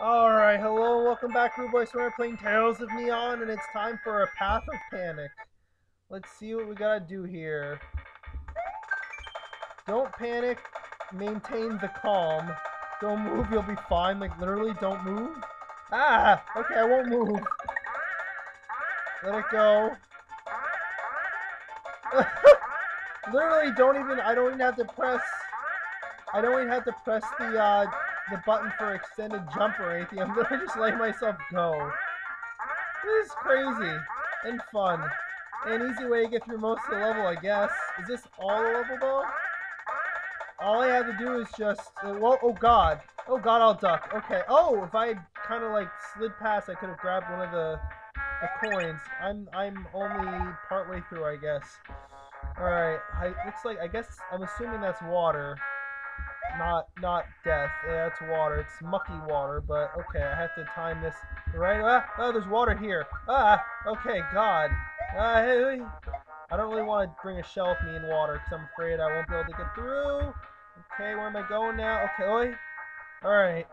Alright, hello, welcome back, Roobois Swimmer, playing Tales of Nean, and it's time for a Path of Panic. Let's see what we gotta do here. Don't panic, maintain the calm. Don't move, you'll be fine. Like, literally, don't move. Ah! Okay, I won't move. Let it go. literally, don't even, I don't even have to press, I don't even have to press the, uh, the button for extended jump or anything. I'm literally just let myself go. This is crazy and fun. An easy way to get through most of the level, I guess. Is this all the level, though? All I had to do is just... Uh, whoa, oh, God. Oh, God, I'll duck. Okay. Oh, if I had kind of, like, slid past, I could have grabbed one of the, the coins. I'm, I'm only partway through, I guess. Alright. Looks like... I guess... I'm assuming that's water not not death. Yeah, it's water. It's mucky water, but okay, I have to time this right. Ah, oh, there's water here. Ah, okay, God. Ah, hey, I don't really want to bring a shell with me in water because I'm afraid I won't be able to get through. Okay, where am I going now? Okay, oi. All right.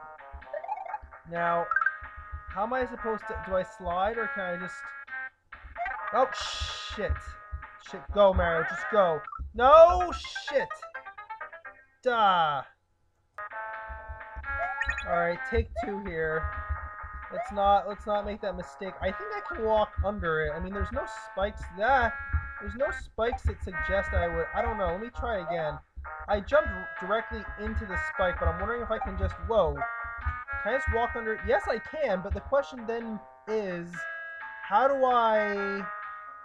Now, how am I supposed to? Do I slide or can I just? Oh shit! Shit, go Mario, just go. No shit. Duh. Alright, take two here. Let's not let's not make that mistake. I think I can walk under it. I mean there's no spikes that there's no spikes that suggest I would I don't know, let me try again. I jumped directly into the spike, but I'm wondering if I can just whoa. Can I just walk under Yes I can, but the question then is how do I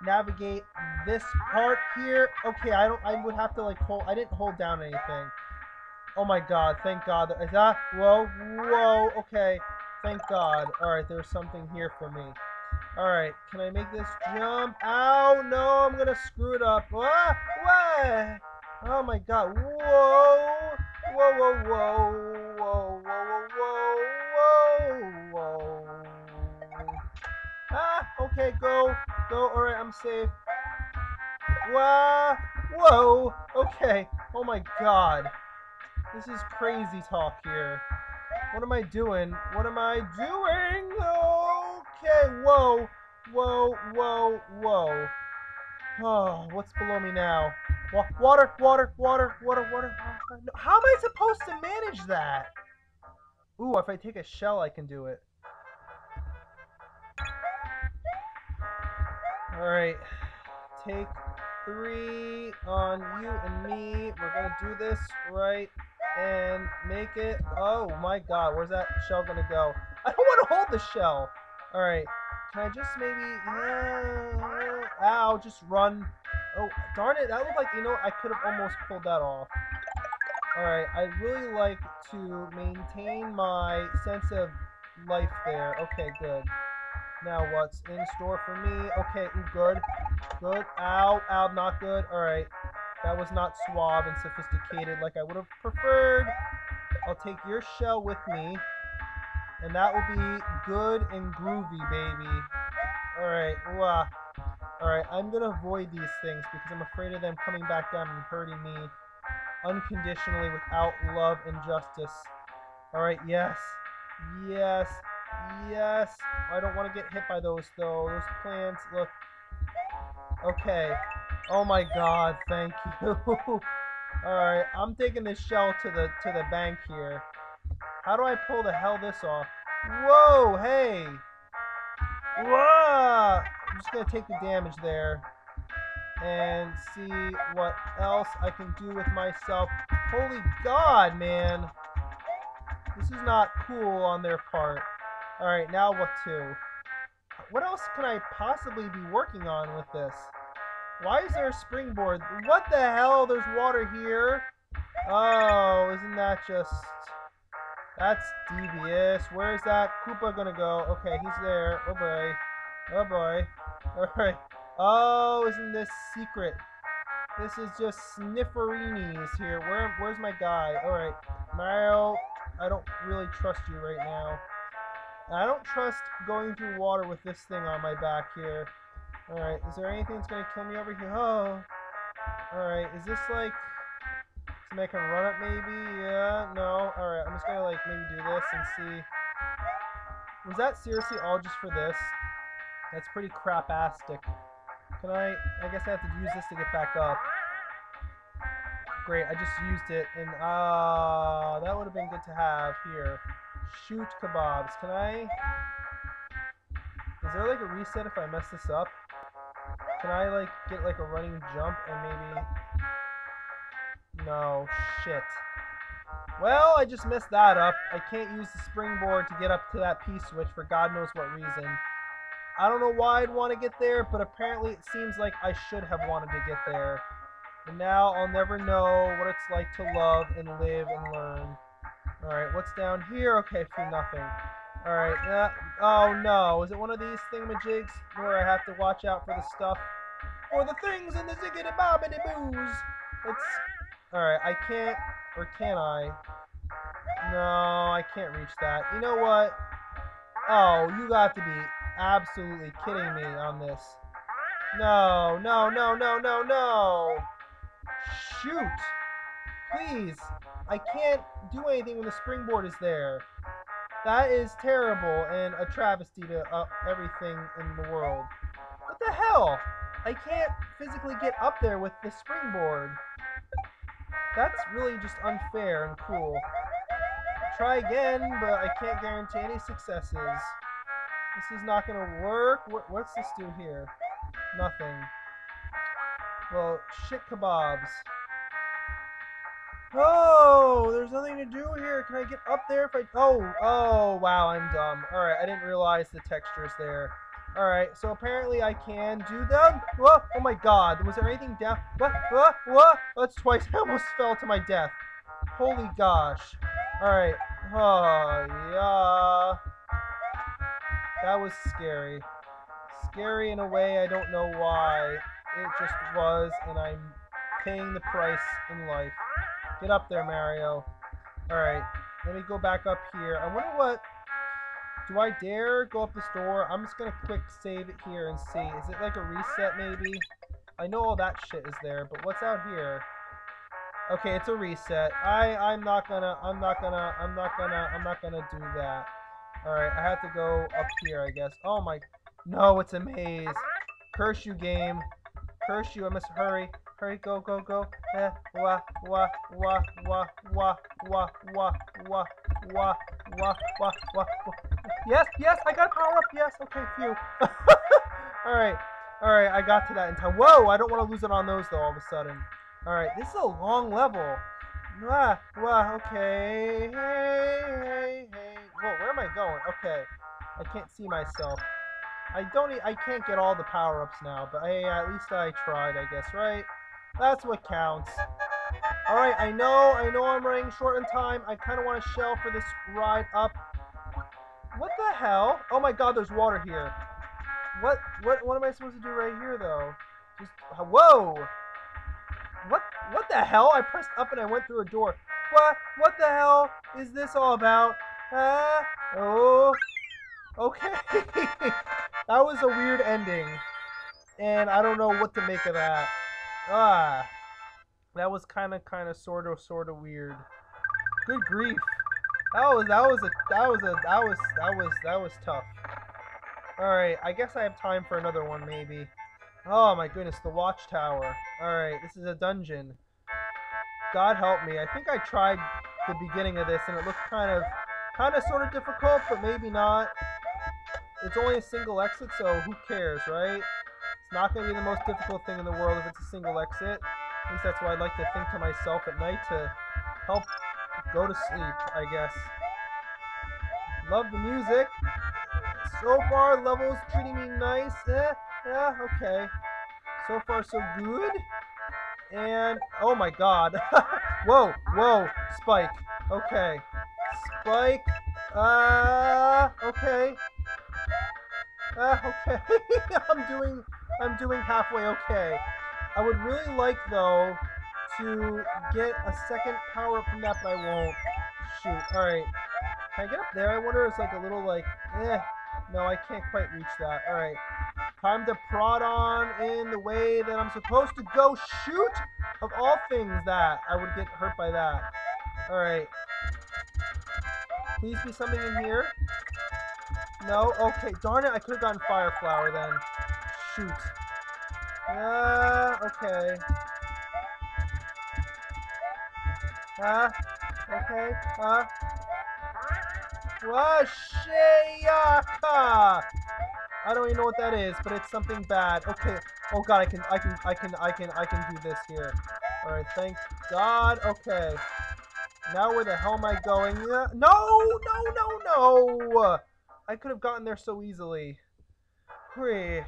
navigate this part here? Okay, I don't I would have to like hold I didn't hold down anything. Oh my god, thank god. Is that? Whoa, whoa, okay. Thank god. Alright, there's something here for me. Alright, can I make this jump? Ow, no, I'm gonna screw it up. Ah, what? Oh my god, whoa. Whoa, whoa, whoa, whoa, whoa, whoa, whoa, whoa. Ah, okay, go, go. Alright, I'm safe. Wow, whoa, okay. Oh my god. This is crazy talk here. What am I doing? What am I doing? Okay, whoa, whoa, whoa, whoa. Oh, what's below me now? Water, water, water, water, water. How am I supposed to manage that? Ooh, if I take a shell, I can do it. Alright. Take three on you and me. We're gonna do this right and make it. Oh my god, where's that shell gonna go? I don't want to hold the shell. Alright, can I just maybe. Uh, ow, just run. Oh, darn it, that looked like, you know, I could have almost pulled that off. Alright, I'd really like to maintain my sense of life there. Okay, good. Now what's in store for me? Okay, good. Good. Ow, ow, not good. Alright. That was not suave and sophisticated like I would have preferred. I'll take your shell with me. And that will be good and groovy, baby. Alright, wow. Alright, I'm gonna avoid these things because I'm afraid of them coming back down and hurting me unconditionally without love and justice. Alright, yes. Yes. Yes. I don't want to get hit by those, though. Those plants, look. Okay. Oh my god, thank you. Alright, I'm taking this shell to the to the bank here. How do I pull the hell this off? Whoa, hey! Whoa! I'm just gonna take the damage there and see what else I can do with myself. Holy god, man! This is not cool on their part. Alright, now what to? What else can I possibly be working on with this? Why is there a springboard? What the hell? There's water here. Oh, isn't that just... That's devious. Where's that Koopa gonna go? Okay, he's there. Oh boy. Oh boy. Alright. Oh, isn't this secret? This is just snifferinis here. Where, where's my guy? Alright. Mario, I don't really trust you right now. I don't trust going through water with this thing on my back here. Alright, is there anything that's gonna kill me over here? Oh! Alright, is this like... To make can run up maybe? Yeah, no. Alright, I'm just gonna like maybe do this and see... Was that seriously all just for this? That's pretty crapastic. Can I... I guess I have to use this to get back up. Great, I just used it, and ah, uh, that would have been good to have here. Shoot kebabs. Can I... Is there like a reset if I mess this up? Can I like get like a running jump and maybe... No, shit. Well, I just messed that up. I can't use the springboard to get up to that P-switch for God knows what reason. I don't know why I'd want to get there, but apparently it seems like I should have wanted to get there. And now I'll never know what it's like to love and live and learn. Alright, what's down here? Okay, for nothing. Alright, uh, oh no, is it one of these thingamajigs where I have to watch out for the stuff? Or the things in the ziggity bobbity boos? It's, alright, I can't, or can I? No, I can't reach that. You know what? Oh, you got to be absolutely kidding me on this. No, no, no, no, no, no! Shoot! Please! I can't do anything when the springboard is there. That is terrible and a travesty to uh, everything in the world. What the hell? I can't physically get up there with the springboard. That's really just unfair and cruel. Try again, but I can't guarantee any successes. This is not gonna work. What's this do here? Nothing. Well, shit kebabs. Oh, there's I get up there if I... Oh, oh, wow, I'm dumb. Alright, I didn't realize the texture's there. Alright, so apparently I can do them. Whoa, oh my god, was there anything down? What, what, what? That's twice. I almost fell to my death. Holy gosh. Alright. Oh, yeah. That was scary. Scary in a way I don't know why. It just was, and I'm paying the price in life. Get up there, Mario. Alright, let me go back up here. I wonder what... Do I dare go up this door? I'm just gonna quick save it here and see. Is it like a reset, maybe? I know all that shit is there, but what's out here? Okay, it's a reset. I, I'm not gonna, I'm not gonna, I'm not gonna, I'm not gonna do that. Alright, I have to go up here, I guess. Oh my... No, it's a maze. Curse you, game. Curse you, I must hurry. Hurry, go, go, go. Eh, wah, wah, wah, wah, wah, wah, wah, wah, wah, wah, wah, wah. Yes, yes, I got power up. Yes, okay, phew. Alright, alright, I got to that in time. Whoa, I don't want to lose it on those, though, all of a sudden. Alright, this is a long level. Wah, wah, okay. Hey, hey, hey. Whoa, where am I going? Okay, I can't see myself. I don't. E I can't get all the power-ups now, but hey, at least I tried, I guess, right? That's what counts. Alright, I know, I know I'm running short in time. I kind of want to shell for this ride up. What the hell? Oh my god, there's water here. What, what, what am I supposed to do right here, though? Just, whoa! What, what the hell? I pressed up and I went through a door. What, what the hell is this all about? Ah, oh, okay. that was a weird ending. And I don't know what to make of that. Ah, that was kind of, kind of, sort of, sort of weird. Good grief. That was, that was a, that was a, that was, that was, that was tough. Alright, I guess I have time for another one, maybe. Oh my goodness, the watchtower. Alright, this is a dungeon. God help me. I think I tried the beginning of this and it looked kind of, kind of sort of difficult, but maybe not. It's only a single exit, so who cares, right? Not going to be the most difficult thing in the world if it's a single exit. At least that's what I'd like to think to myself at night to help go to sleep, I guess. Love the music. So far, level's treating me nice. Eh, yeah, okay. So far, so good. And, oh my god. whoa, whoa, Spike. Okay. Spike. Uh, okay. Uh, okay. I'm doing I'm doing halfway okay. I would really like, though, to get a second power up from that, but I won't. Shoot. Alright. Can I get up there? I wonder if it's like a little, like, eh. No, I can't quite reach that. Alright. Time to prod on in the way that I'm supposed to go. Shoot! Of all things that, I would get hurt by that. Alright. Please be something in here. No? Okay, darn it, I could have gotten Fire Flower then. Shoot. Ah, uh, okay. Ah, uh, okay, ah. Uh. Washayaka! I don't even know what that is, but it's something bad. Okay. Oh god, I can, I can, I can, I can, I can do this here. All right, thank God. Okay. Now where the hell am I going? No, no, no, no! I could have gotten there so easily. Hurry.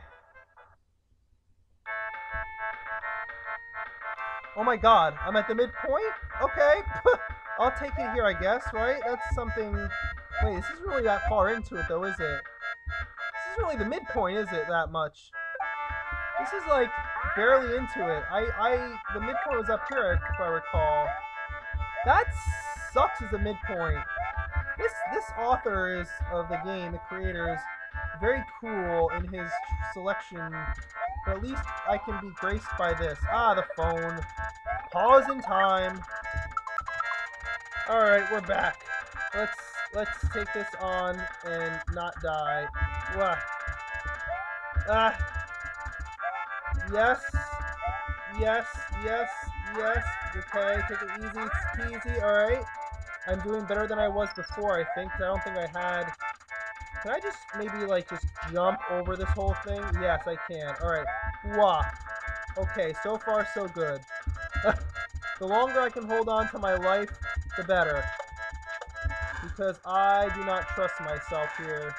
Oh my god, I'm at the midpoint? Okay. I'll take it here, I guess, right? That's something... Wait, this is really that far into it, though, is it? This is really the midpoint, is it, that much? This is, like, barely into it. I, I, the midpoint was up here, if I recall. That sucks as a midpoint. This, this author is, of the game, the creator, is very cool in his selection, but at least I can be graced by this. Ah, the phone. Pause in time. Alright, we're back. Let's let's take this on and not die. Wah. Ah. Yes. Yes. Yes. Yes. Okay, take it easy. It's peasy. Alright. I'm doing better than I was before, I think. I don't think I had... Can I just maybe, like, just jump over this whole thing? Yes, I can. Alright. Wah. Okay, so far so good. the longer I can hold on to my life, the better because I do not trust myself here.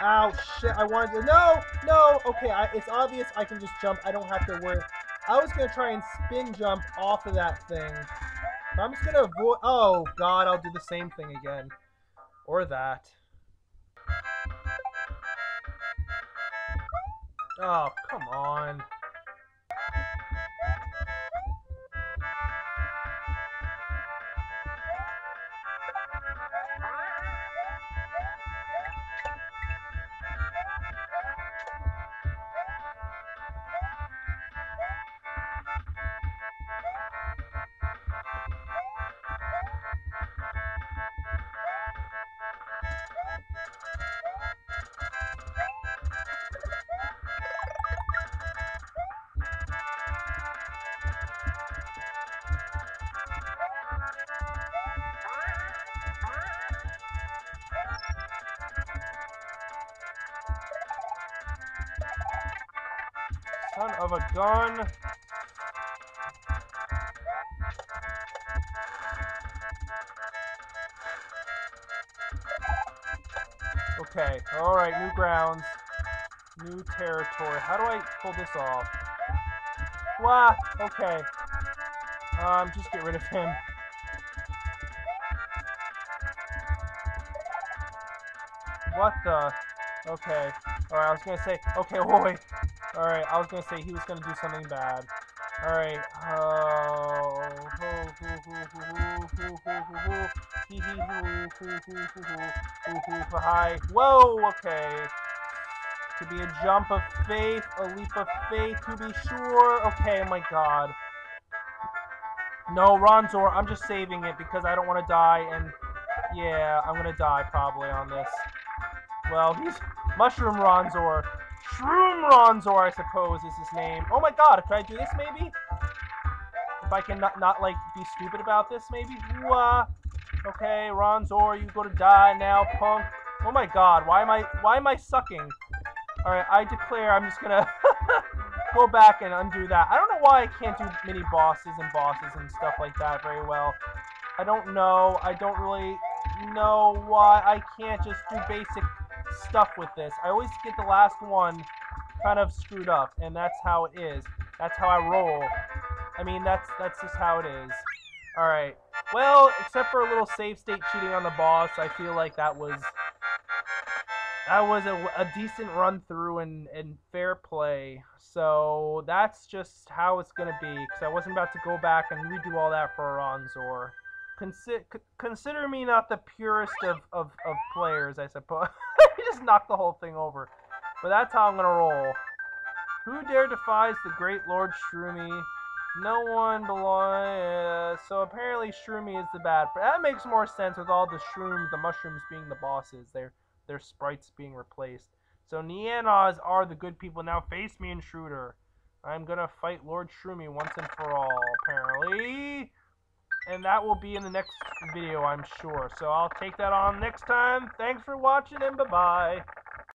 Ow, shit, I wanted to- No! No! Okay, I, it's obvious I can just jump. I don't have to worry. I was gonna try and spin jump off of that thing. I'm just gonna avoid- Oh, God, I'll do the same thing again. Or that. Oh, come on. Son of a gun. Okay, alright, new grounds. New territory. How do I pull this off? Wah! Okay. Um, just get rid of him. What the? Okay. Alright, I was gonna say, okay, wait. Alright, I was gonna say he was gonna do something bad. Alright, oh, hi. Whoa, okay. Could be a jump of faith, a leap of faith, to be sure. Okay, oh my god. No, Ronzor, I'm just saving it because I don't want to die, and yeah, I'm gonna die probably on this. Well, he's Mushroom Ronzor. Shroom Ronzor, I suppose, is his name. Oh my god, can I do this, maybe? If I can not, not like, be stupid about this, maybe? Wah. Okay, Ronzor, you go to die now, punk. Oh my god, why am I, why am I sucking? Alright, I declare I'm just gonna go back and undo that. I don't know why I can't do mini bosses and bosses and stuff like that very well. I don't know. I don't really know why I can't just do basic stuff with this. I always get the last one kind of screwed up, and that's how it is. That's how I roll. I mean, that's that's just how it is. Alright. Well, except for a little save state cheating on the boss, I feel like that was... That was a, a decent run through and, and fair play. So, that's just how it's to be. Because I wasn't about to go back and redo all that for Ronzor. Consi consider me not the purest of, of, of players, I suppose. he just knocked the whole thing over. But that's how I'm gonna roll. Who dare defies the great Lord Shroomy? No one belong. Uh, so apparently Shroomy is the bad. That makes more sense with all the shrooms, the mushrooms being the bosses. Their their sprites being replaced. So Nianaz are the good people. Now face me, intruder. I'm gonna fight Lord Shroomy once and for all, apparently. And that will be in the next video, I'm sure. So I'll take that on next time. Thanks for watching, and bye-bye.